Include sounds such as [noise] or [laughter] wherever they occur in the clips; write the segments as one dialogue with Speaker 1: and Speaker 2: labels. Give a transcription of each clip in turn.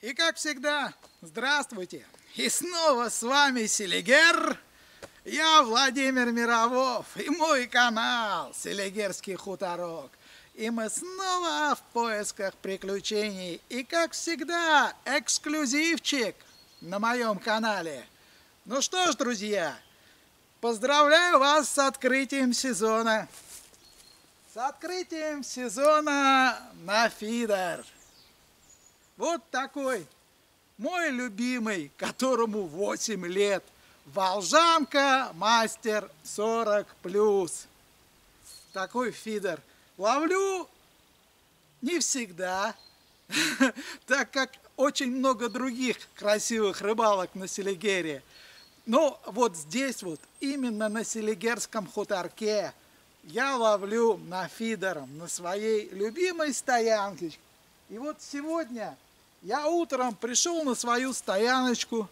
Speaker 1: И как всегда, здравствуйте! И снова с вами Селигер, я Владимир Мировов и мой канал Селигерский хуторок. И мы снова в поисках приключений. И как всегда, эксклюзивчик на моем канале. Ну что ж, друзья, поздравляю вас с открытием сезона. С открытием сезона на фидер. Вот такой мой любимый, которому 8 лет. Волжанка мастер 40 плюс. Такой фидер. Ловлю не всегда, [laughs] так как очень много других красивых рыбалок на Селигере. Но вот здесь вот, именно на Селигерском хуторке, я ловлю на фидер, на своей любимой стоянке. И вот сегодня я утром пришел на свою стояночку,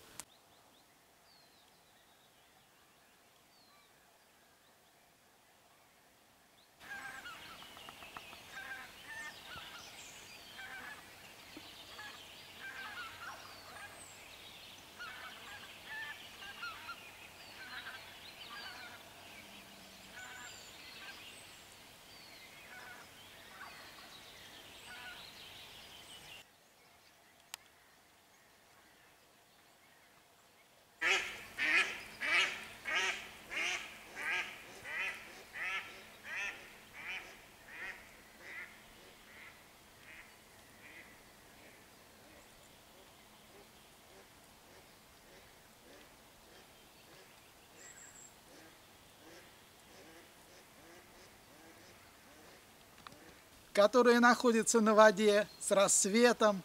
Speaker 1: которые находятся на воде с рассветом,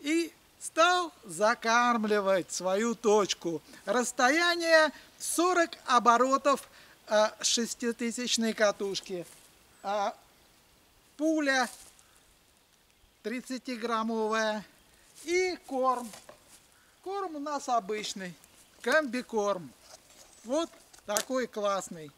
Speaker 1: и стал закармливать свою точку. Расстояние 40 оборотов э, шеститысячной катушки. А пуля 30-граммовая и корм. Корм у нас обычный, комбикорм. Вот такой классный.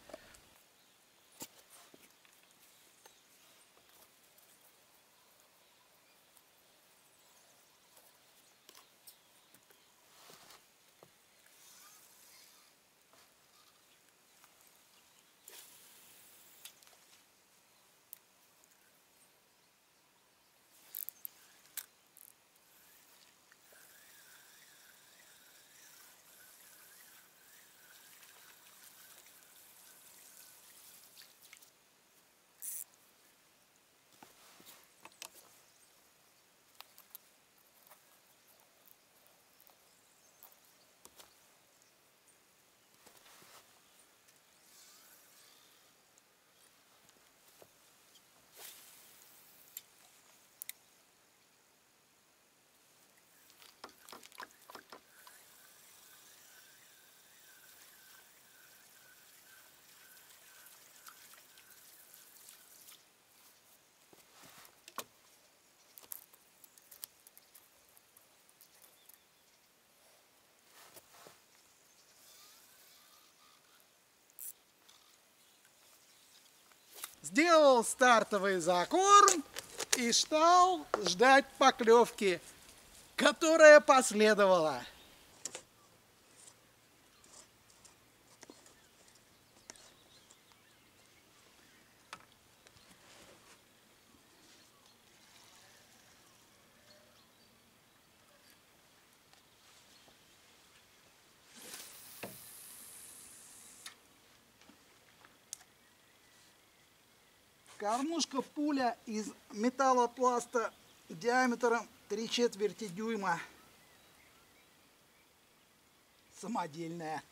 Speaker 1: Сделал стартовый закорм и стал ждать поклевки, которая последовала. Кормушка пуля из металлопласта диаметром 3 четверти дюйма. Самодельная.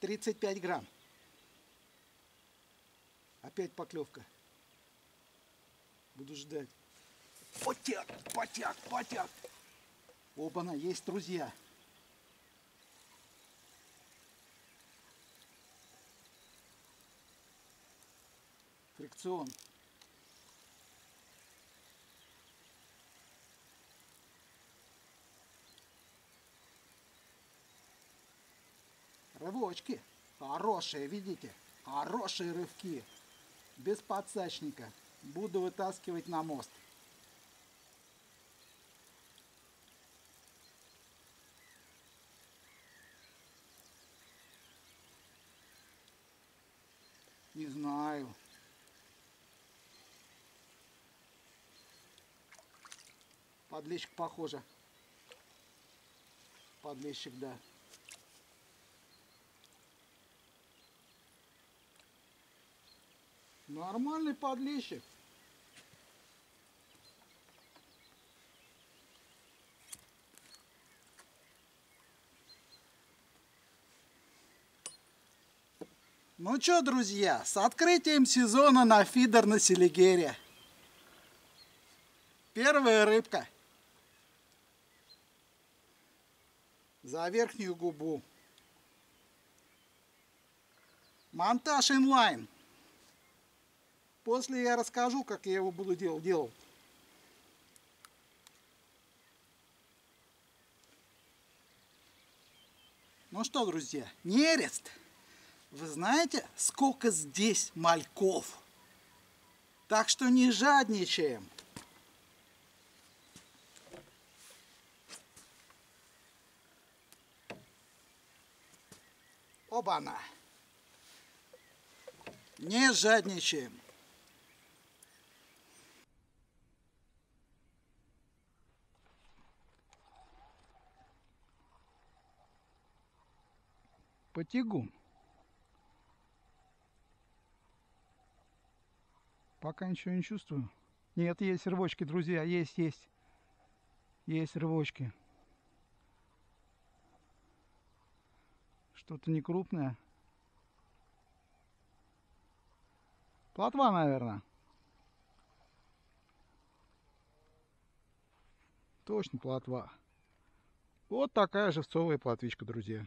Speaker 1: 35 грамм. Опять поклевка. Буду ждать. Потяг, потяг, потяг. Опа-на, есть друзья. Фрикцион. Рывочки. Хорошие, видите? Хорошие рывки. Без подсачника. Буду вытаскивать на мост. Подлещик похоже. Подлещик, да. Нормальный подлещик. Ну что, друзья, с открытием сезона на фидер на Селигере. Первая рыбка. За верхнюю губу. Монтаж инлайн. После я расскажу, как я его буду делать. делал. Ну что, друзья, нерест. Вы знаете, сколько здесь мальков? Так что не жадничаем. Оба-на! Не жадничаем. Потягун. Пока ничего не чувствую. Нет, есть рывочки, друзья, есть, есть. Есть рывочки. Что-то не крупное. Плотва, наверное. Точно плотва. Вот такая живцовая плотвичка, друзья.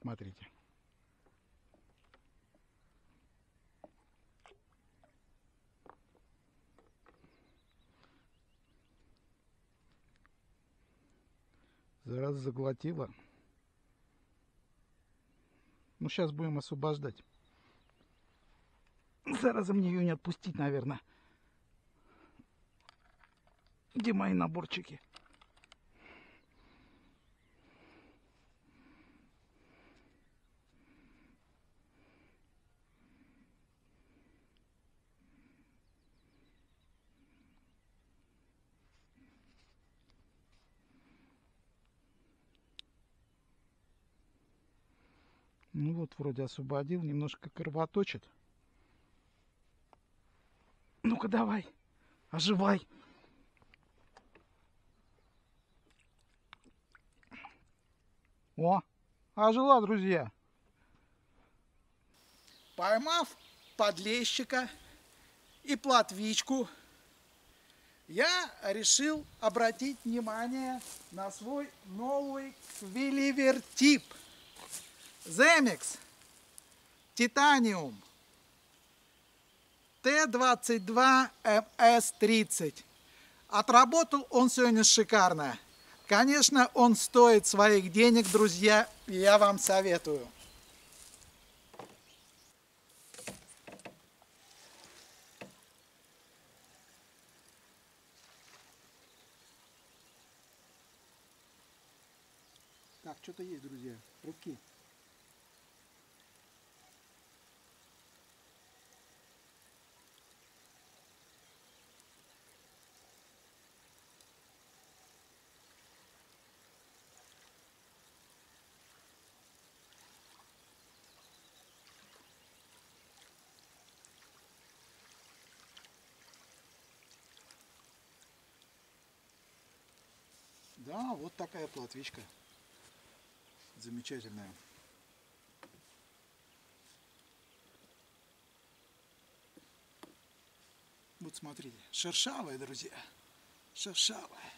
Speaker 1: Смотрите. Зараза заглотила. Ну, сейчас будем освобождать. Зараза мне ее не отпустить, наверное. Где мои наборчики? Ну вот, вроде освободил, немножко кровоточит. Ну-ка давай, оживай. О, ожила, друзья. Поймав подлещика и платвичку, я решил обратить внимание на свой новый квиливертип – Земекс, Титаниум, Т-22МС-30. Отработал он сегодня шикарно. Конечно, он стоит своих денег, друзья, я вам советую. Так, что-то есть, друзья. Руки. Да, вот такая платвичка. Замечательная. Вот смотрите, шершавая, друзья. Шершавая.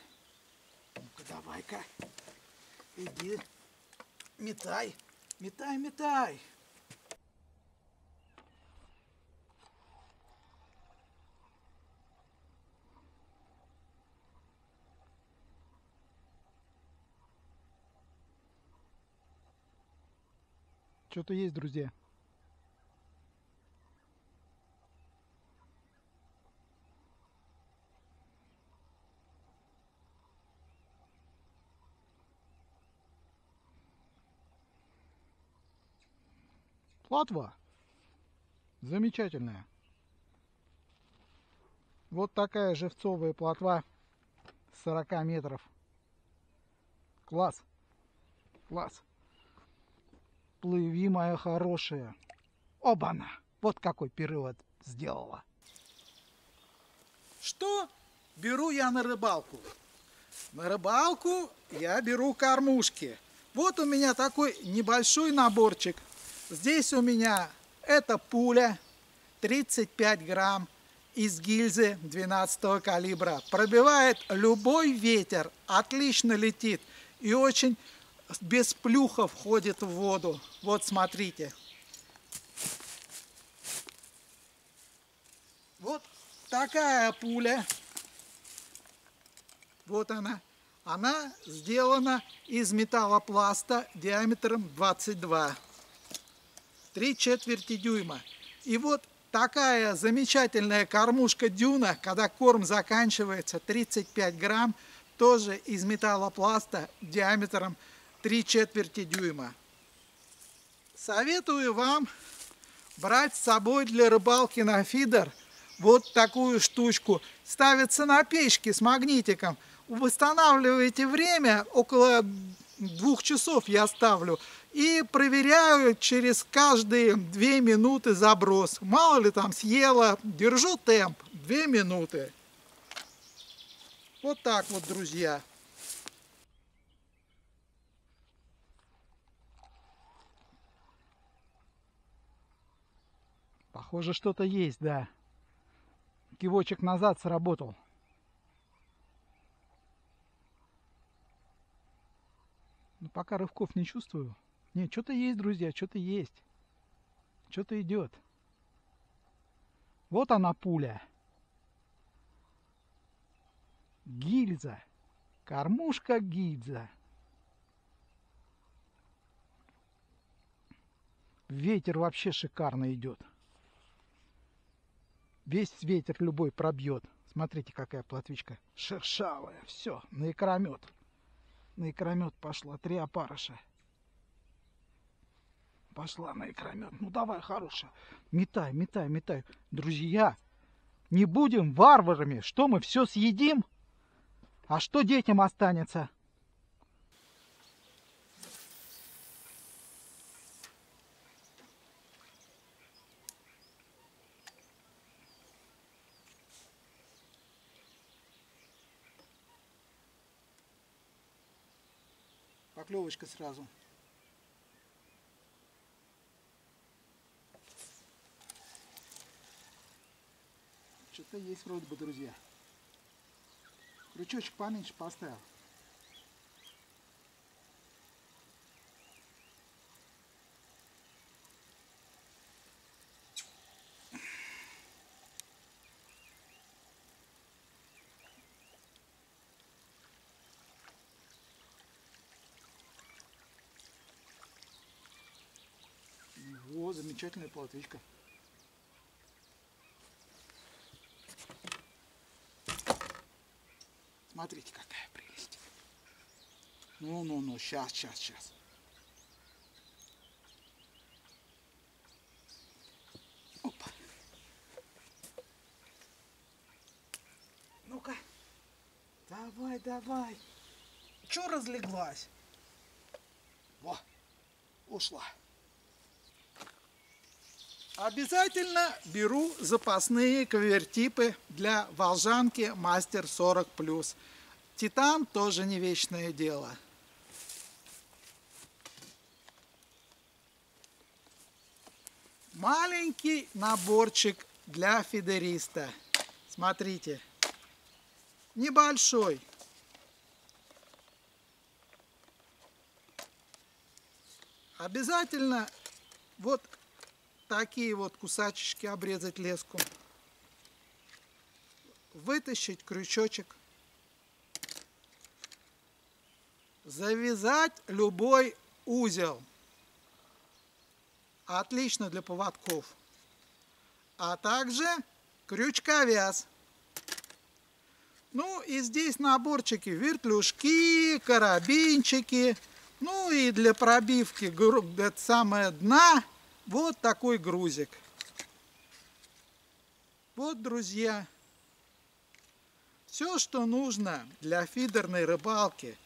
Speaker 1: Ну-ка, давай-ка. Иди, метай. Метай, метай. Что-то есть, друзья. Платва. Замечательная. Вот такая живцовая плотва 40 метров. Класс. Класс. Плыви, моя хорошая. Оба-на! Вот какой перевод сделала. Что беру я на рыбалку? На рыбалку я беру кормушки. Вот у меня такой небольшой наборчик. Здесь у меня эта пуля 35 грамм из гильзы 12 калибра. Пробивает любой ветер, отлично летит и очень без плюха входит в воду. Вот смотрите. Вот такая пуля. Вот она. Она сделана из металлопласта диаметром 22. Три четверти дюйма. И вот такая замечательная кормушка дюна, когда корм заканчивается 35 грамм, тоже из металлопласта диаметром 3 четверти дюйма. Советую вам брать с собой для рыбалки на фидер вот такую штучку. Ставится на печке с магнитиком. Восстанавливаете время, около двух часов я ставлю. И проверяю через каждые две минуты заброс. Мало ли там съела. Держу темп. Две минуты. Вот так вот, друзья. Похоже, что-то есть, да. Кивочек назад сработал. Но пока рывков не чувствую. Нет, что-то есть, друзья, что-то есть. Что-то идет. Вот она пуля. Гильза. Кормушка гильза. Ветер вообще шикарно идет. Весь ветер любой пробьет. Смотрите, какая плотвичка. Шершавая. Все, на икромет. На икромет пошла. Три опарыша. Пошла на икромет. Ну давай, хорошая. Метай, метай, метай. Друзья, не будем варварами. Что мы все съедим? А что детям останется? Поклевочка сразу. Что-то есть вроде бы, друзья. Крючочек поменьше поставил. О, замечательная плотвичка. Смотрите, какая прелесть. Ну-ну-ну, сейчас, сейчас, сейчас. Опа. Ну-ка. Давай, давай. Че разлеглась? Во, ушла. Обязательно беру запасные кавертипы для волжанки Мастер 40+. Титан тоже не вечное дело. Маленький наборчик для фидериста. Смотрите. Небольшой. Обязательно вот такие вот кусачечки обрезать леску. Вытащить крючочек. Завязать любой узел. Отлично для поводков. А также крючковяз. Ну и здесь наборчики, вертлюжки, карабинчики. Ну и для пробивки это самое дна вот такой грузик. Вот, друзья, все. Что нужно для фидерной рыбалки,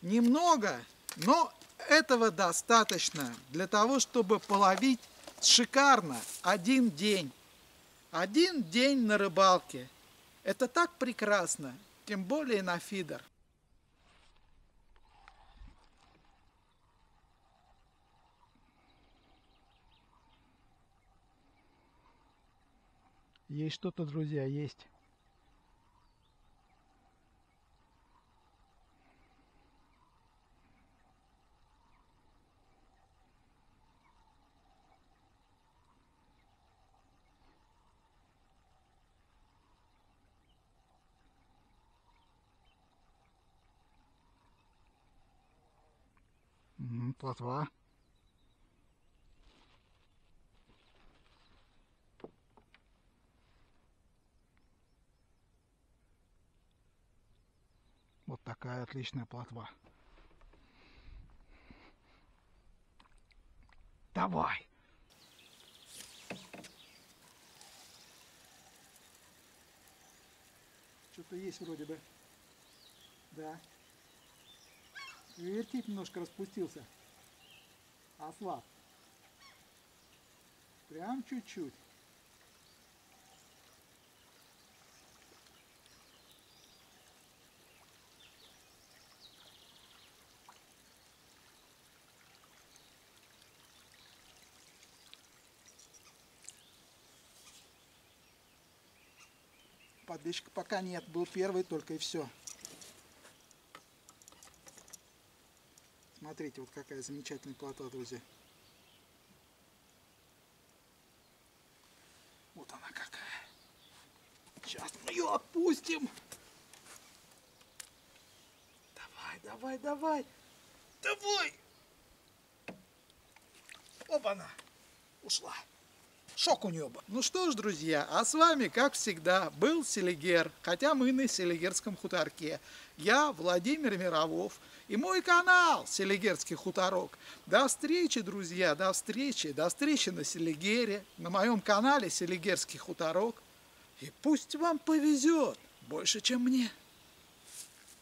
Speaker 1: немного, но этого достаточно для того, чтобы половить шикарно один день. Один день на рыбалке. Это так прекрасно, тем более на фидер. Есть что-то, друзья, есть. плотва. Вот такая отличная плотва. Давай! Что-то есть вроде бы. Да. Вертик немножко распустился. Ослаб. Прям чуть-чуть. Подвижка пока нет, был первый только и все. Смотрите, вот какая замечательная плота, друзья. Вот она какая. Сейчас мы ее отпустим. Давай, давай, давай. Давай. Оба-на. Ушла. Шок у нее был. Ну что ж, друзья, а с вами, как всегда, был Селигер, хотя мы на Селигерском хуторке. Я Владимир Мировов и мой канал Селигерский хуторок. До встречи, друзья, до встречи, до встречи на Селигере, на моем канале Селигерский хуторок. И пусть вам повезет больше, чем мне.